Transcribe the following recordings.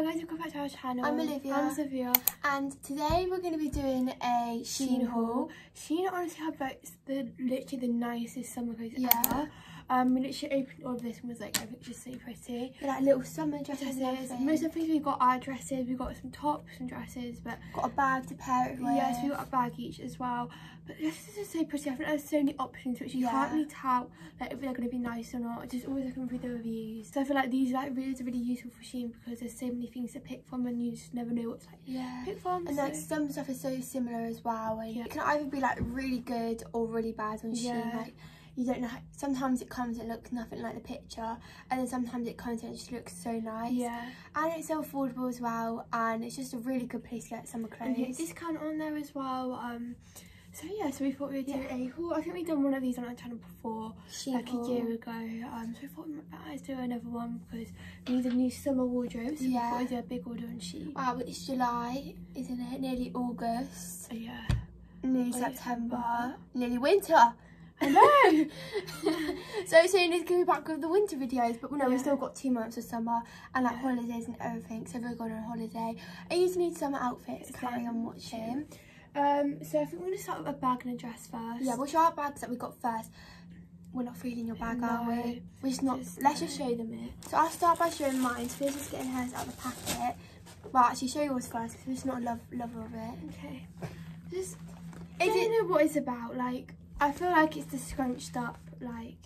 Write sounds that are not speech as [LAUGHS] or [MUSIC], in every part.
Hi guys, welcome back to our channel. I'm Olivia. I'm Sophia. And today we're going to be doing a Shein haul. Shein honestly have like the literally the nicest summer clothes Yeah. ever. Um, we literally opened all of this and was like, it's just so pretty. They're like little summer dresses Dresses. Most of the things we got are dresses. We got some tops and dresses, but got a bag to pair it with. yes, we got a bag each as well. But this is so pretty. I think there's so many options which you Yeah. can't really tell like if they're going to be nice or not. Just always looking through the reviews. So I feel like these like really really useful for Shein because there's so many things to pick from and you just never know what's like Yeah. pick from. And so- like some stuff is so similar as well. And Yeah. it can either be like really good or really bad on Shein. Like you don't know. How, sometimes it comes it looks nothing like the picture, and then sometimes it comes and it just looks so nice. yeah. And it's so affordable as well, and it's just a really good place to get summer and clothes. hit discount on there as well. Um, so yeah, so we thought we'd do Yeah. a haul. I think we've done one of these on our channel before, Shein like haul. a year ago. Um, so we thought we might do another one because we need a new summer wardrobe. So Yeah. we thought we'd do a big order on Shein. Wow, it's July, isn't it? Nearly August. Yeah. nearly September, nearly winter. Hello. [LAUGHS] so soon it's going to be back with the winter videos, but no, we've still got two months of summer and like holidays and everything. So we're going on holiday. I used to need summer outfits to carry on watching. um, so I think we're gonna start with a bag and a dress first. Yeah, we'll show our bags that we got first. We're not feeling your bag, are we? We're just not. Just let's just no. show them it. So I'll start by showing mine. So this is getting hers out of the packet. Well, actually, show yours first because we're just not a love lover of it. Okay. Just I don't it? know what it's about. Like I feel like it's the scrunched up. Like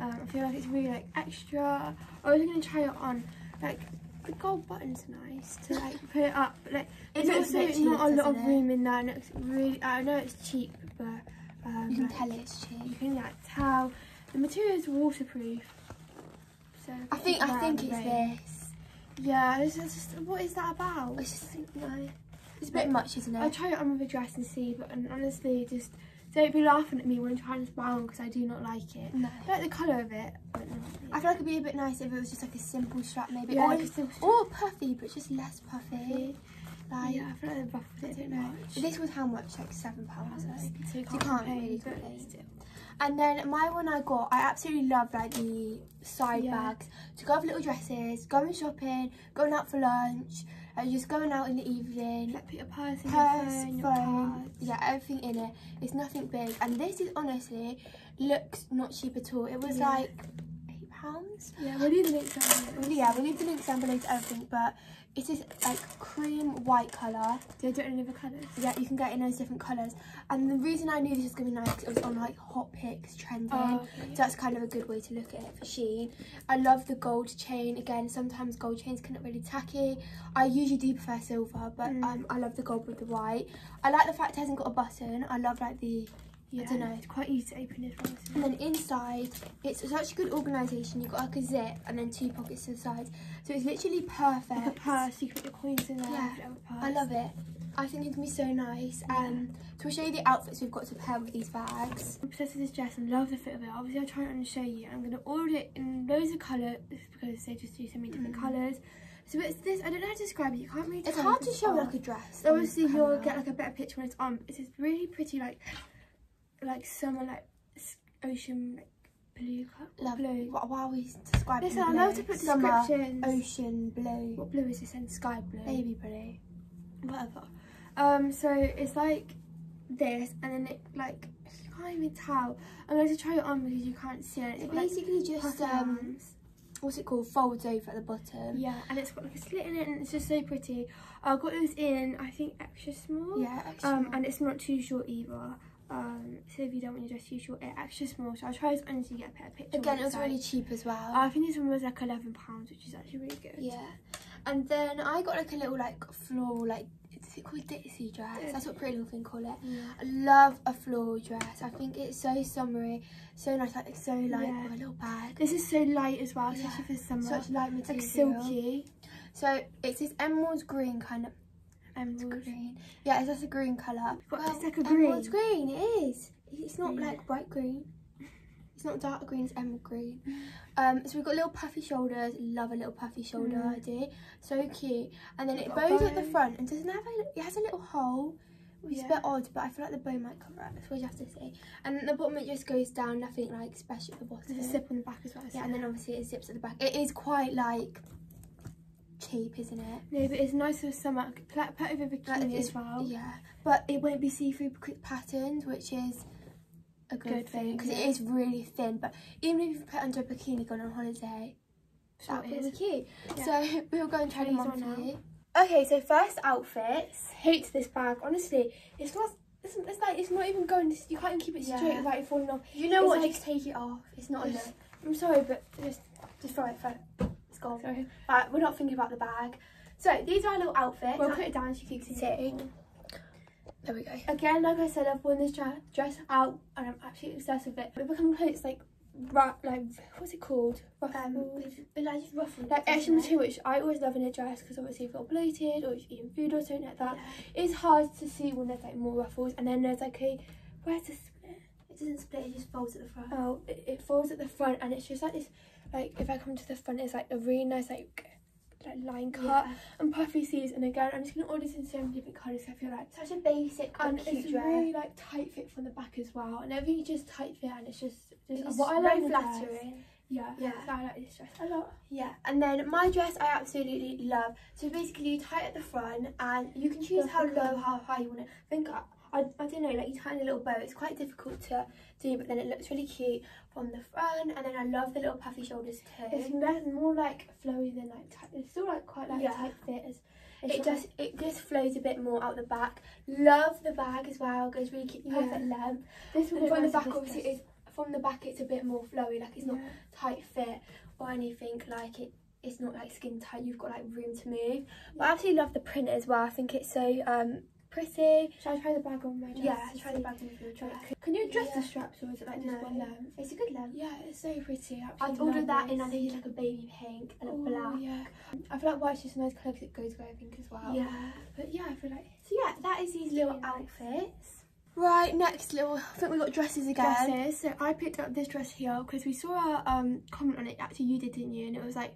um, I feel like it's really like extra. I was gonna try it on. Like the gold buttons are nice to like put it up. But, like It there's also bit not a lot of it? room in there. And it's really. I know it's cheap, but um, You can like, tell it's cheap. You can like tell the material is waterproof. So I think I think it's out of the rain. this. Yeah, it's just what is that about? It's just no. it's a bit much, isn't it? I'll try it on with a dress and see, but and honestly, just don't be laughing at me when I'm trying to buy one because I do not like it. No. I like the colour of it, but. I feel like it'd be a bit nice if it was just like a simple strap maybe. Yeah, or, like a simple or puffy, but just less puffy. Like, yeah, I feel like they buffed I it a don't bit know. much. This was how much? Like seven pounds. I think. so you can't, can't really complain. And then my one I got, I absolutely love like the side Yeah. bags to go with little dresses, going shopping, going out for lunch, uh, just going out in the evening. Like put your purse in Purse, phone, your phone, yeah, everything in it. It's nothing big, and this is honestly looks not cheap at all. It was Yeah. like eight pounds. Yeah, we'll leave the links down below. Yeah, we'll leave the links down below to everything, but it is like cream white colour. Do they do it in other colours? Yeah, you can get in those different colours. And the reason I knew this was going to be nice, it was on like Hot Picks trending. Oh, okay. So that's kind of a good way to look at it for Shein. I love the gold chain. Again, sometimes gold chains can look really tacky. I usually do prefer silver, but Mm. um, I love the gold with the white. I like the fact it hasn't got a button. I love like the Yeah, I don't know. It's quite easy to open as well. and then inside, it's such good organisation. You've got like a zip and then two pockets to the sides. So it's literally perfect. Like a purse, you can put your coins in there. Yeah, put it in a purse. I love it. I think it's going to be so nice. Um, so we'll show you the outfits we've got to pair with these bags. I'm obsessed with this dress and love the fit of it. Obviously, I'll try it on and show you. I'm going to order it in loads of colours because they just do so many different Mhm. colours. So it's this, I don't know how to describe it. You can't really It's hard to show on. like a dress. Obviously you'll get like a better picture when it's on. It's this really pretty like like summer like ocean like blue. Love blue. Wh- are we describing? Listen, the I love to put Summer, descriptions. ocean blue, What blue is this? And sky blue. baby blue. Whatever. Um. So it's like this, and then it like you can't even tell. I'm going to try it on because you can't see it. It's It got, like, basically just um, arms. what's it called? Folds over at the bottom. Yeah, and it's got like a slit in it, and it's just so pretty. I got this in I think extra small. Yeah. Extra. Um, and it's not too short either. Um, so if you don't want your dress too short, it's extra small. So I'll try this on so you get a pair of picture. Again, it was really cheap as well. like. I think this one was like eleven pounds, which is actually really good. yeah. And then I got like a little like floral like is it called ditsy dress? That's what Pretty Little Thing call it. Yeah. I love a floral dress. I think it's so summery, so nice, like it's so light Yeah. with a little bag. This is so light as well, Yeah. especially for summer. Such light it's material. like silky. So it's this emerald green kind of Emerald. green. Yeah, it's just a green colour. But it's like a emerald green. green. It is. It's not Yeah. like bright green. [LAUGHS] It's not dark green. It's emerald green. Um, so we've got little puffy shoulders. Love a little puffy shoulder Mm. idea. So cute. And then it bows at the front and doesn't have a. It has a little hole. It's is a bit odd, but I feel like the bow might cover it. That's what you have to see. And then the bottom it just goes down. Nothing like special at the bottom. There's a zip on the back as well. Yeah, and then obviously it zips at the back. It is quite like cheap, isn't it? No, but it's nice for summer. Put, over bikini Like, as well. Yeah, but it won't be see-through quick patterns, which is a good, Good thing because yeah. it is really thin. But even if you put under a bikini going on holiday, So that would be cute. Yeah. So [LAUGHS] we'll go and try them on for you. Okay, so first outfits. hate this bag. Honestly, it's not. It's, it's like it's not even going. You can't even keep it Yeah. straight without it falling off. You know It's what? like- just take it off. It's not enough. I'm sorry, but just Just throw it. Throw it. It's gone. sorry. Right, we're not thinking about the bag. So these are our little outfits. We'll put it down so you can see it. There we go. Again, like I said, I've worn this dress out, and I'm absolutely obsessed with it. It become clothes like, ra- like what's it called? Um, Ruffles. with, with like just ruffles. like extra material, which I always love in a dress because obviously if you're bloated or if you're eating food or something like that, it's hard to see when there's like more ruffles. And then there's like a where's the split? It doesn't split. It just folds at the front. Oh, it, it folds at the front, and it's just like this. Like if I come to the front, it's like a really nice like like line cut Yeah. and puffy sleeves. And again, I'm just gonna order this in so many different colours. I feel like. Such a basic, And it's dress. really like tight fit from the back as well, and everything just tight fit, and it's just, just It's what I like flattering. Yeah, Yeah. so I like this dress a lot. Yeah, and then my dress I absolutely love. So basically, you tie it at the front, and you can choose how low, how high you want it. I think I, I, don't know, like you tie in a little bow. It's quite difficult to do, but then it looks really cute from the front. And then I love the little puffy shoulders It's too. less, more like flowy than like tight. It's still like quite like Yeah. tight fit. As, it's It just it just flows a bit more out the back. Love the bag as well. Goes really cute, Yeah. perfect length. this would from the back, obviously, is from the back it's a bit more flowy. Like it's not tight fit or anything like it it's not like skin tight you've got like room to move but i absolutely love the print as well i think it's so um pretty Should I try the bag on my dress? yeah try see? the bag on your dress Like, Can you adjust Yeah. the straps or is it like no just one length? it's a good length Yeah, it's so pretty. I absolutely ordered that in i think it's like a baby pink and a Oh, black yeah. I feel like white's just a nice colour because it goes with everything as well. yeah But yeah, I feel like so yeah that is these little nice. outfits right next little i think we got dresses again dresses. So I picked up this dress here because we saw a um comment on it. Actually, you did, didn't you? And it was like,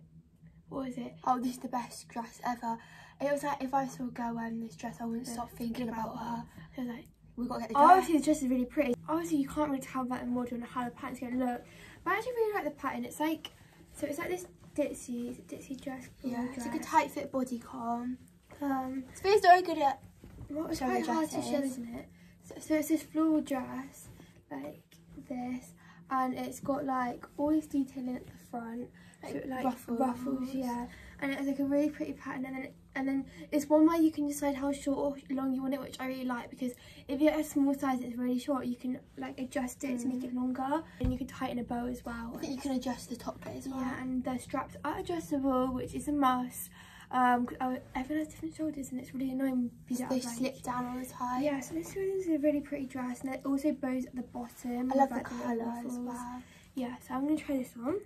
what was it? oh this is the best dress ever it was like if i saw a girl wearing this dress i wouldn't Yeah, stop thinking about her I was like, we got to get the dress obviously, the dress is really pretty. Obviously, you can't really tell that in model and how the pattern's gonna look. But I actually really like the pattern. It's like, so it's like this ditzy, ditzy dress. yeah dress. it's like a tight fit bodycon Um, Sophie's very good at What was quite hard to show, isn't it? So, so it's this floral dress, like this, and it's got like all this detailing at the front, Like so, like ruffles. ruffles, yeah, and it it's like a really pretty pattern, and then and then it's one where you can decide how short or long you want it, which I really like because if you're a small size, it's really short. You can like adjust it to make it longer, and you can tighten a bow as well. I think you can adjust the top bit as well. Yeah, and the straps are adjustable, which is a must. Um, I- everyone has different shoulders, and it's really annoying. because they like- slip down all the time. yeah, so this one is a really pretty dress and it also bows at the bottom. I love the like, little colour as well. Yeah, so I'm going to try this on.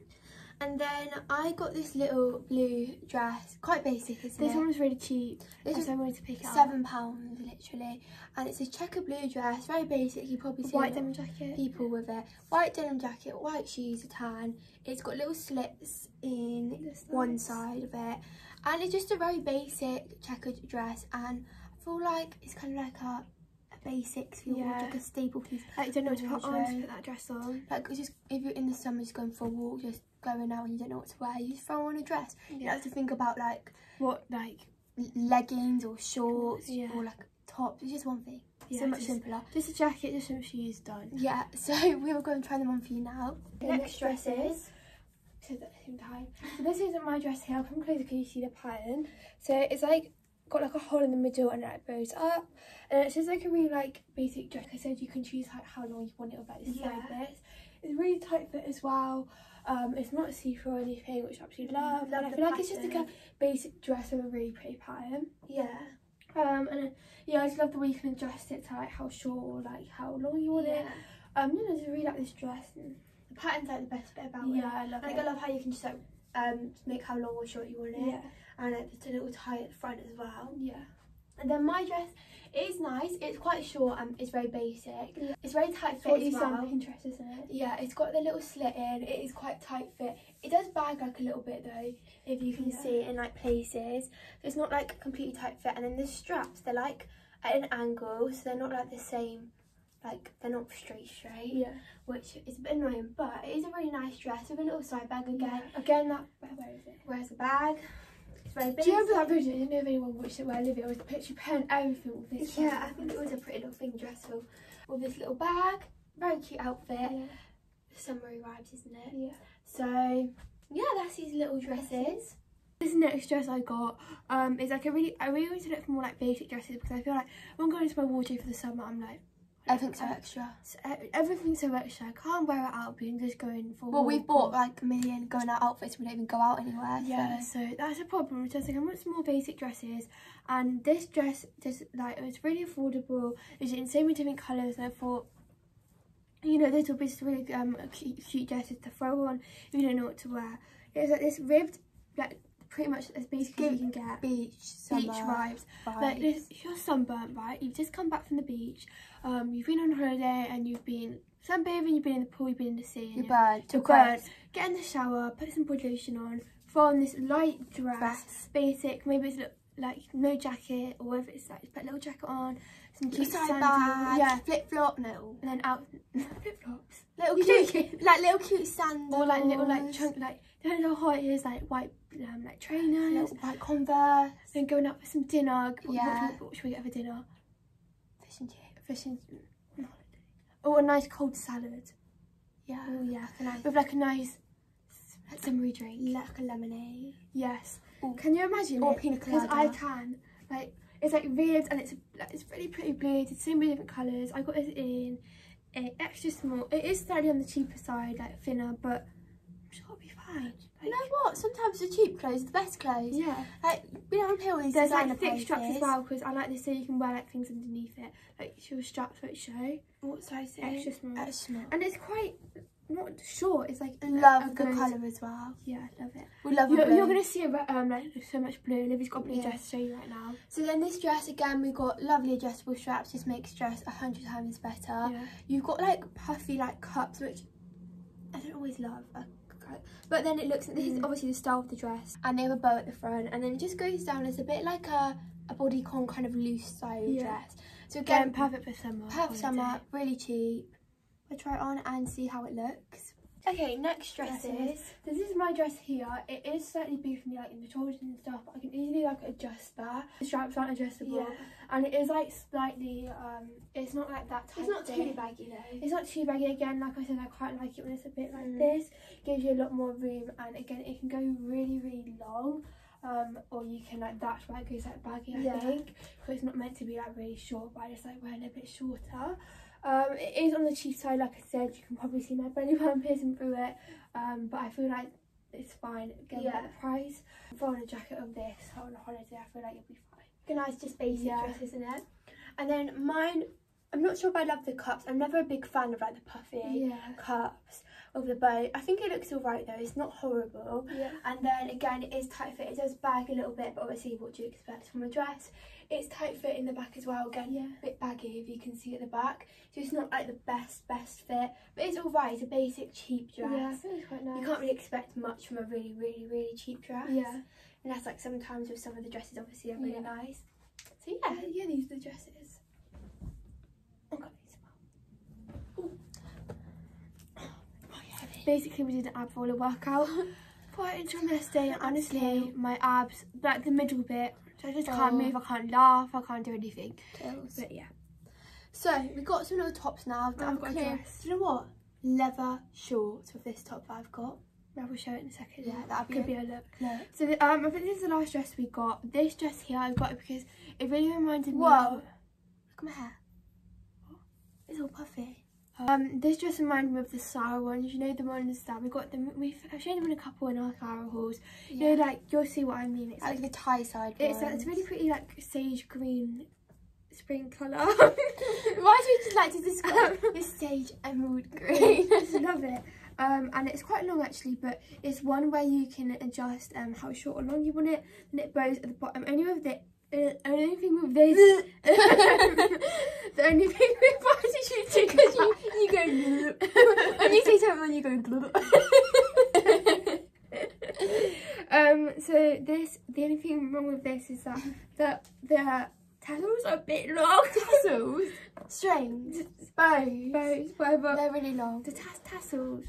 And then I got this little blue dress, quite basic, isn't This it? one was really cheap, This is I wanted to pick it up. seven pounds literally, and it's a checker blue dress, very basic. You probably see White denim jacket. people with it. White denim jacket, white shoes, a tan. It's got little slits in This one side of it, and it's just a very basic checkered dress. And I feel like it's kind of like a, a basics for Yeah. like a staple piece. Like, you don't know what to put on to put that dress on. Like it's just if you're in the summer, just going for a walk, just going out and you don't know what to wear, you just throw on a dress. You don't have to think about like What, like, leggings or shorts Yeah. or like tops. It's just one thing. yeah, so much just, simpler. just a jacket, just some shoes done. Yeah. So [LAUGHS] we will go and try them on for you now. The The next dresses. So at the same time. So this isn't my dress here. I'll come closer because you see the pattern. So it's like got like a hole in the middle and it bows up. And it's just like a really like basic dress. Like I said you can choose like how long you want it with like the side Yeah. bits. It's really tight fit as well. Um, it's not see-through or anything, which I absolutely love. Love and I feel like it's just like a basic dress with a really pretty pattern. Yeah. Um, and then, yeah, I just love the way you can adjust it to like how short or like how long you want it. yeah. Um, no, I just really like this dress. And, The pattern's like the best bit about yeah, it. I love Like it. I love how you can just like um make how long or short you want it, yeah, and like, just a little tie at the front as well. yeah. And then my dress is nice. It's quite short and it's very basic. Yeah. It's very tight It's what fit you as said on well. Pinterest, isn't it? Yeah, it's got the little slit in. It is quite tight fit. It does bag like a little bit though, if you can Yeah. see in like places. So it's not like completely tight fit. And then the straps, they're like at an angle, so they're not like the same. Like they're not straight straight, Yeah. which is a bit annoying. But it is a really nice dress with a little side bag again. Again, that where, where is it? Where's the bag? Very Do you remember that video? I don't know if anyone watched it where Olivia was picture pairing everything with this. Yeah, one. I think it was a pretty little thing dress with, with this little bag. Very cute outfit. Yeah. Summery vibes, isn't it? yeah. So, yeah, that's these little dresses. This next dress I got um is like a really I really wanted to look for more like basic dresses because I feel like when I'm going into my wardrobe for the summer I'm like Everything's so extra. so, e- everything's so extra I can't wear it out being just going for Well, we've bought like a million going out outfits. We don't even go out anywhere. yeah So. so that's a problem it's just like I want some more basic dresses and this dress just like it was really affordable it's in so many different colours and I thought you know this will be just really um cute, cute dresses to throw on if you don't know what to wear it's like this ribbed like pretty much as basically as you can get Beach, beach vibes vibes. Like if you're sunburnt, right? You've just come back from the beach. Um, you've been on holiday and you've been sunbathing. You've been in the pool. You've been in the sea. You're burnt. You're burnt. Get in the shower. Put some body lotion on. Throw on this light dress, Dress. basic. Maybe it's like no jacket, or if it's like put a little jacket on, cute Side. Yeah, Flip flop. No. and then out [LAUGHS] flip flops. Little You cute. like little cute sandals. Or like little like chunk like you know how it is like white um, like trainers. Little white Converse. Then going out for some dinner. What, Yeah. what, what should we get for dinner? Fish and chips. fish and oh a nice cold salad Yeah. oh yeah Like a nice, with like a nice summery drink like a lemonade. yes Ooh. can you imagine Or it pina because I can like it's like ribs and it's like, it's really pretty blue it's so many different colours I got this in a extra small it is slightly on the cheaper side like thinner but I'm sure it'll be fine You know what? Sometimes the cheap clothes are the best clothes. yeah Like, we don't all these there's like thick straps as well because I like this so you can wear like things underneath it like your straps won't show What size is it? extra small Extra small. and it's quite not short it's like a- Love a the good- colour as well. Yeah, I love it. We love You're, a you're gonna see a, um like so much blue. Livy's got a blue Yeah. dress to show you right now. So then this dress again, we've got lovely adjustable straps. Just makes dress a hundred times better. yeah. You've got like puffy like cups, which I don't always love. a. But then it looks. This is Mm. obviously the style of the dress, and they have a bow at the front, and then it just goes down it's a bit like a a bodycon kind of loose style Yeah. dress. So Again, again, perfect for summer. perfect holiday. summer, really cheap. I'll try it on and see how it looks. Okay, next Dresses. dresses. This is my dress here. It is slightly big for me, like in the shoulders and stuff, but I can easily like adjust that. The straps aren't adjustable, and it is like slightly. Um, it's not like that. Tight It's not too baggy though. It's not too baggy again. Like I said, I quite like it when it's a bit like Mm. this. Gives you a lot more room, and again, it can go really, really long. Um, or you can like that's why it goes like baggy. I Yeah. think because it's not meant to be like really short, but I just like wearing a bit shorter. Um, it is on the cheap side, like I said. You can probably see my belly [LAUGHS] button piercing through it. Um, but I feel like it's fine. Again, Yeah. at the price. Throwing a jacket of this on a holiday, I feel like you'll be fine. a nice just basic Yeah. dress, isn't it? And then mine, I'm not sure if I love the cups. I'm never a big fan of like the puffy Yeah. cups of the bow. I think it looks alright though. It's not horrible. Yeah. And then again, it is tight fit. It does bag a little bit, but obviously, what do you expect from a dress? It's tight fit in the back as well. Again, Yeah. a bit baggy if you can see at the back. So it's not like the best best fit, but it's alright. It's a basic cheap dress. Yeah, it's quite nice. You can't really expect much from a really, really, really cheap dress. Yeah. And that's like sometimes with some of the dresses, obviously, are really Yeah. nice. So Yeah, yeah. these are the dresses. Oh, okay. Oh, Basically, we did an ab roller workout. [LAUGHS] Quite this day. and Honestly, my abs, like the middle bit, so I just can't Oh. move. I can't laugh. I can't do anything. Kills. But yeah, So we've got some little tops now. that I've I've got clear. Do you know what? Leather shorts with this top that I've got. I will show it in a second. Yeah, that'd be could be a look. Look. So the, um, I think this is the last dress we got. This dress here, I've got it because it really reminded me. Whoa. Look at my hair. It's all puffy. Um, this just reminded me of the Zara ones. You know the ones that we got them. We've I've shown them in a couple in our Zara hauls. You know, like you'll see what I mean. It's like like the tie side. it's like, it's really pretty, like sage green, spring colour. [LAUGHS] [LAUGHS] Why do you just like to describe [LAUGHS] this sage emerald green? I just love it. Um, and it's quite long actually, but it's one where you can adjust um how short or long you want it. And it bows at the bottom. Only with the uh, only thing with this. the only thing with why did you do Because you, you go when you say something, you go. [LAUGHS] um. So this the only thing wrong with this is that the the tassels are a bit long. [LAUGHS] Tassels, strings, bows. Bows, whatever. They're really long. The tas- tassels.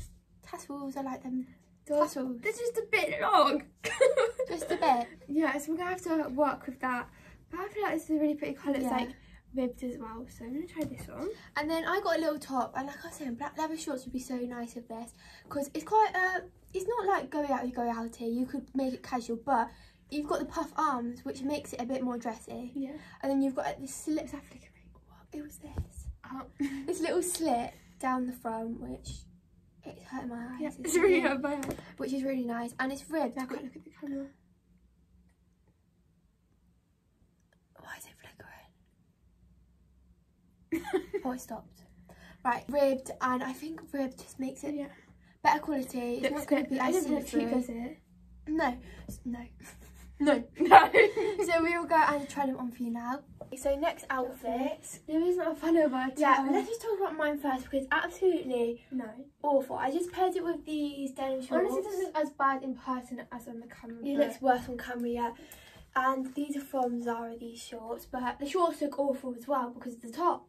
Tassels are like them Tassels. They're just a bit long. [LAUGHS] Just a bit. yeah, so we're gonna have to work with that. But I feel like this is a really pretty colour. It's Yeah. like ribbed as well. So I'm gonna try this on. And then I got a little top, and like I was saying, black leather shorts would be so nice with this because it's quite uh It's not like going out, you go out here. You could make it casual, but you've got the puff arms, which makes it a bit more dressy. Yeah. And then you've got like, this slit. Is that flickering? What? It was this. Oh. This little slit down the front, which it's hurting my eyes. yeah, It's it's really really- bad. which is really nice, and it's ribbed. I can't look at the camera. Why is it flickering? oh, it stopped. [LAUGHS] Right, ribbed, and I think ribbed just makes it yeah. better quality. It's not going to be I as see-through. No, no, [LAUGHS] no. No. [LAUGHS] so we will go and try them on for you now. So next outfits. There is not a fun over. Yeah, let's just talk about mine first because absolutely No. awful. I just paired it with these denim shorts. Honestly, it doesn't look as bad in person as on the camera. It looks worse on camera, yeah. And these are from Zara, these shorts. But the shorts look awful as well because of the top.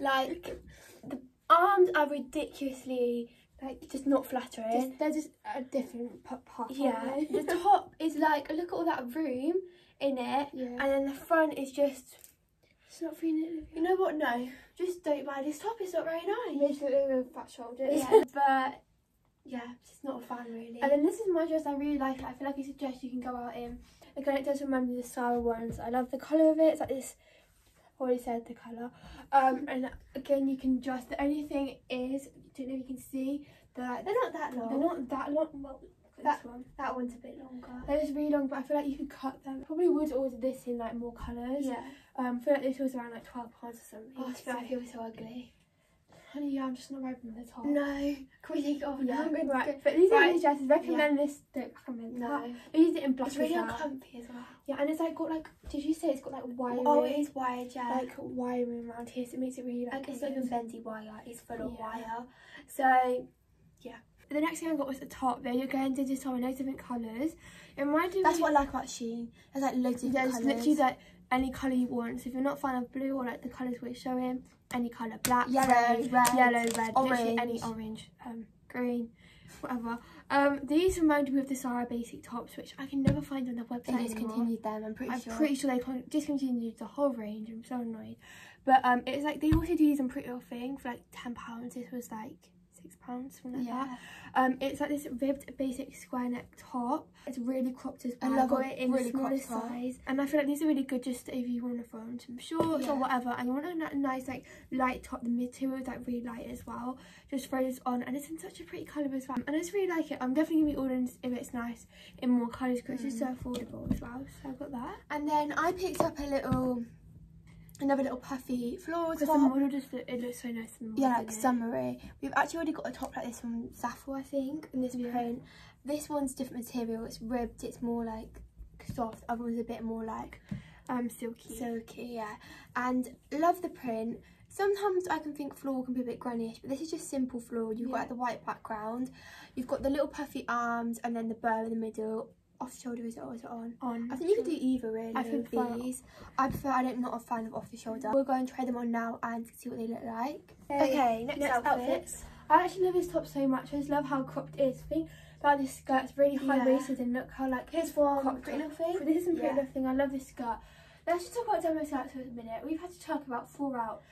Like, the arms are ridiculously, like, just not flattering. Just, they're just a different part. yeah. the [LAUGHS] top is like, look at all that room in it. yeah. And then the front is just, it's not feeling it. you know what, no. Just don't buy this top, it's not very nice. Makes it look with fat shoulders. Yeah, [LAUGHS] but, yeah, it's just not a fan really. And then this is my dress. I really like it. I feel like it's a dress you can go out in. Again, it does remind me of the Zara ones. I love the colour of it. It's like this. Already said the colour. Um, and again, you can dress. The only thing is, don't know if you can see. They're like they're not that long. they're not that long. Well, That- this one. That one's a bit longer. They're really long, but I feel like you could cut them. Probably would order this in like more colours. Yeah. Um, I feel like this was around like twelve pounds or something. Oh, I feel, I feel so ugly. Honey, yeah, I'm just not vibing with the top. No. Can we take it off Yeah, now? right. But these are Right. these dresses. Recommend this. Don't recommend that. No. Used it in black It's really uncomfy as well. Yeah, and it's like got like. Did you say it's got like wiring? Oh, it is wired, yeah. Like wiring around here, so it makes it really like. Like, it's like a bendy wire, it's full of Yeah. wire. So, yeah. The next thing I got was the top. There you're going digital in loads of different colours. It reminded that's me. what I like about Shein. There's like loads of There's colours. literally like any colour you want. So if you're not a fan of blue or like the colours we're showing, any colour, black, Yellow, red, yellow, red, literally any orange. orange, um, green, whatever. Um, these remind me of the Zara basic tops, which I can never find on their website They anymore. discontinued them, I'm pretty I'm sure. pretty sure they discontinued the whole range. I'm so annoyed. But um, it's like they also do these in Pretty Little Thing for like ten pounds. This was like six pounds, something like that. yeah. Um, it's like this ribbed basic square neck top. It's really cropped as well. I love got it in really the smallest top. size, and I feel like these are really good just if you want to throw on some shorts Yeah. or whatever, and you want a nice like light top. The material is like really light as well. Just throw this on, and it's in such a pretty colour as well. And I just really like it. I'm definitely gonna be ordering this if it's nice in more colours because it's just Mm. so affordable as well. So I've got that. And then I picked up a little, another little puffy floral the top. model just it looks so nice. the Yeah, like it? summery. We've actually already got a top like this from Zaful, I think, in this Yeah. print. This one's different material. It's ribbed. It's more like soft. Other one's a bit more like um silky. silky, yeah. And love the print. Sometimes I can think floral can be a bit grunnish, but this is just simple floral. You've got like, the white background. You've got the little puffy arms and then the bow in the middle. Off the shoulder is it or is it on? on. I think you could do either really I think these. I prefer, I don't, not a fan of off the shoulder. We'll go and try them on now and see what they look like. Okay, next, next outfits. I actually love this top so much. I just love how cropped it is. I think about this skirt, it's really high waisted and look how like Here's one cropped pretty little thing. This isn't pretty Yeah. little thing. I love this skirt. Let's just talk about demo skirts for a minute. We've had to talk about four out.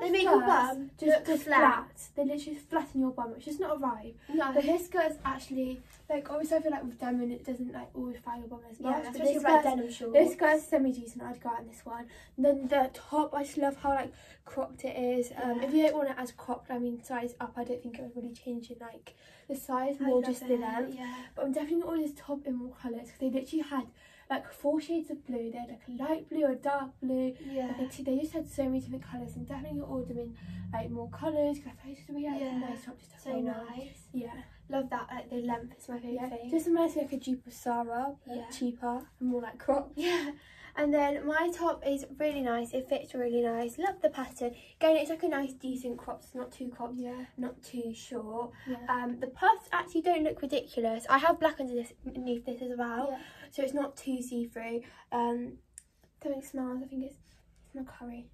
They make your bum just, look just flat. flat. They literally flatten your bum, which is not a vibe. No. But this skirt is actually like obviously I feel like with denim it doesn't like always flat your bum as much. Yeah, but this like skirt's- denim shorts. this skirt's semi decent. I'd go out in this one. And then the top, I just love how like cropped it is. Um, Yeah. If you don't want it as cropped, I mean size up, I don't think it would really change in like the size, more just the length. Yeah. But I'm definitely gonna order this top in more colours because they literally had like four shades of blue. They had like a light blue, or a dark blue. Yeah. Like, they, they just had so many different colours and definitely them in like more colours because I thought it really like, Yeah. nice top just So nice. Yeah. Love that. Like the length is my favourite Yeah. thing. Just reminds me like a of Zara, but Yeah. cheaper and more like cropped. Yeah. And then my top is really nice. It fits really nice. Love the pattern. Again, it's like a nice, decent crop. It's not too cropped, Yeah. not too short. Yeah. Um, the puffs actually don't look ridiculous. I have black under this, underneath this as well, Yeah. so it's not too see-through. Um, Something smells. I think it's smell curry.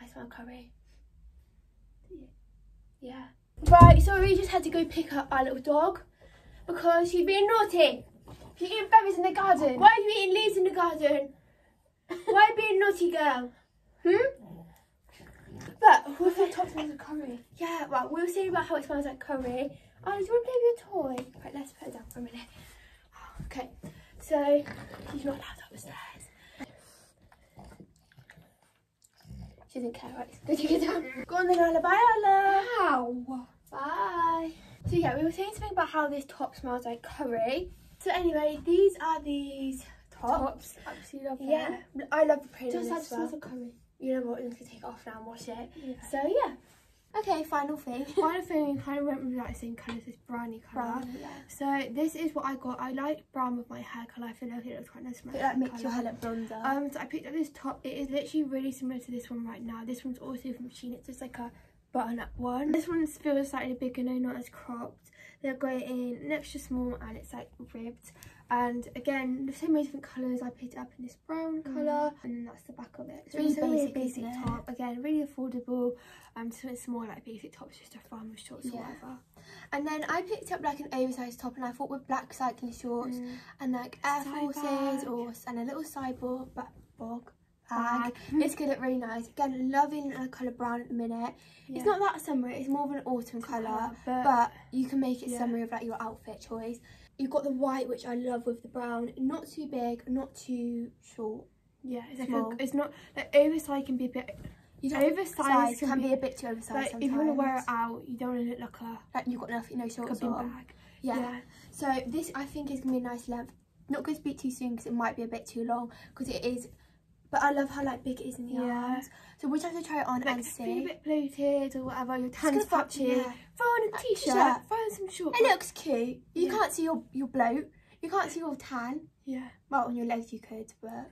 I smell curry. Yeah. Yeah. Right, so we just had to go pick up our little dog. because she's being naughty. She's eating berries in the garden. Why are you eating leaves in the garden? Why be a naughty girl? Hmm? But What if our top smells of curry? yeah, well, we were saying about how it smells like curry. Oh, do you want to play with your toy? Right, let's put it down for a minute. Okay, so she's not allowed upstairs. She doesn't care, right? Go take it down. Go on then, Ella. Bye, Ella. Ow! Bye. So yeah, we were saying something about how this top smells like curry. So anyway, these are these tops. Absolutely love Yeah, that. I love the print Just like as well. smells curry. You know what? I'm gonna take it off now and wash it. Yeah. So yeah. Okay, final thing. [LAUGHS] Final thing, kind of went with like the same colour, this browny colour. Brown, yeah. So this is what I got. I like brown with my hair colour. I feel like it looks quite nice with my hair that makes your hair look blonder. Um, so I picked up this top. It is literally really similar to this one right now. This one's also from Shein. It's just like a button-up one. This one feels slightly bigger, no, not as cropped. They're going in an extra small and it's like ribbed. And again, the same way different colours. I picked up in this brown colour, and then that's the back of it. So Really it's really basic, basic top. Again, really affordable. Um, so it's more like basic tops, just a farmer shorts or whatever. And then I picked up like an oversized top, and I thought with black cycling shorts Mm. and like Air Side Forces bag. or and a little sideboard ba- bog Bag. bag. [LAUGHS] it's gonna look really nice. Again, loving a colour brown at the minute. Yeah. It's not that summer. It's more of an autumn colour, but, but you can make it Yeah. summery with like your outfit choice. You've got the white, which I love with the brown. Not too big, not too short. yeah, it's like a, it's not like oversized can be a bit You don't Oversized size can can be, be- a bit too oversized like sometimes. if you want to wear it out, you don't want to look like a, like you've got enough, no like a shorts on. bag. Yeah. So this I think is gonna be a nice length. Not going to speak too soon because it might be a bit too long because it is. But I love how like big it is in the Yeah. arms. So we'll just have to try it on Like and it's be a see. bit bloated or whatever. Your tan's patchy. yeah. Throw on a t-shirt. Throw on some shorts. It looks cute. You Yeah. can't see your your bloat. You can't see your tan. Yeah. Well, on your legs you could, but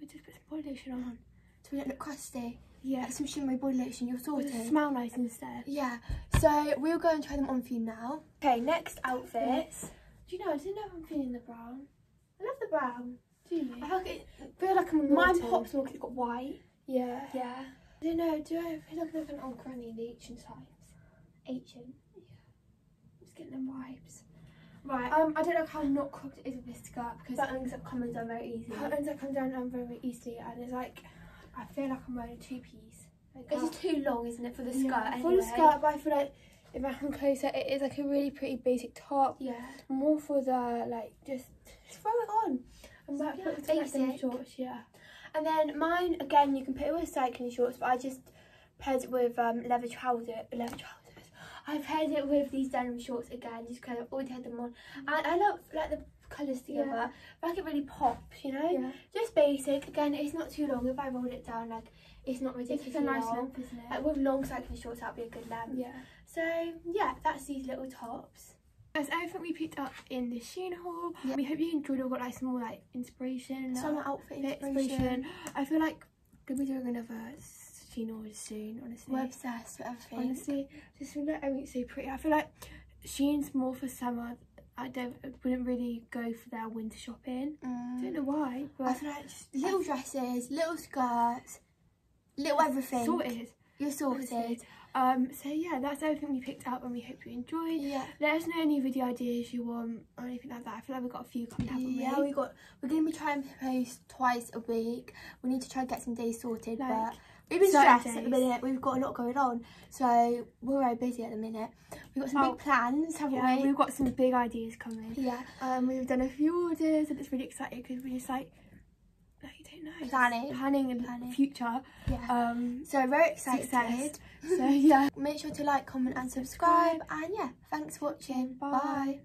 We just put some body lotion on. so we don't look crusty. Yeah. Like some shimmery body lotion. You're sorted. smell nice instead. Yeah. So we'll go and try them on for you now. Okay. Next outfits. Do you know? I don't know if I'm feeling the brown. I love the brown. Do you? I feel like it, I'm mine pops more because it's got white. Yeah. Yeah. I don't know. Do I feel like I'm looking on granny in the ancient times? Ancient. I'm just getting them vibes. Right. Um, I don't know how not cropped it is with this skirt because That ends up coming down very easy. it ends up coming down um, very easily, and it's like I feel like I'm wearing a two piece. Like It's just too long, isn't it, for the skirt? Yeah, anyway. For the skirt, but I feel like if I come closer, it is like a really pretty basic top. Yeah. More for the like just throw it on. And Yeah, back put it like basic. shorts, yeah. And then mine again, you can put it with cycling shorts, but I just paired it with um, leather trouser, leather trousers. I paired it with these denim shorts again, just because I've already had them on. And I love like the colours together. Yeah. I like it really pops, you know. Yeah. Just basic. Again, it's not too long. If I rolled it down, like it's not It's ridiculously just a nice long. length, isn't it? Like with long cycling shorts, that'd be a good length. yeah. So yeah, that's these little tops. That's everything we picked up in the Shein haul. Yeah. We hope you enjoyed. We got like some more like inspiration. Summer like, outfit fit inspiration. I feel like we'll be doing another Shein haul soon, honestly. We're obsessed with everything. honestly, just feel like everything's so pretty. I feel like Shein's more for summer. I don't wouldn't really go for their winter shopping. I Mm. don't know why, I feel like just little dresses, little skirts, little everything. sorted. You're sorted. honestly. Um, so yeah, that's everything we picked up, and we hope you enjoyed. Yeah. Let us know any video ideas you want or anything like that. I feel like we've got a few coming up. Yeah, we got. We're gonna be trying to post twice a week. We need to try and get some days sorted, Like, but we've been stressed at the minute. We've got a lot going on, so we're very busy at the minute. We've got some Oh, big plans, haven't Yeah, we? we've got some big ideas coming. Yeah, Um, we've done a few orders, and it's really exciting because we're just like, you Planning. planning and Planning. future. yeah. Um, So very excited. success. [LAUGHS] so yeah. Make sure to like, comment, and subscribe. And yeah, thanks for watching. Bye. Bye.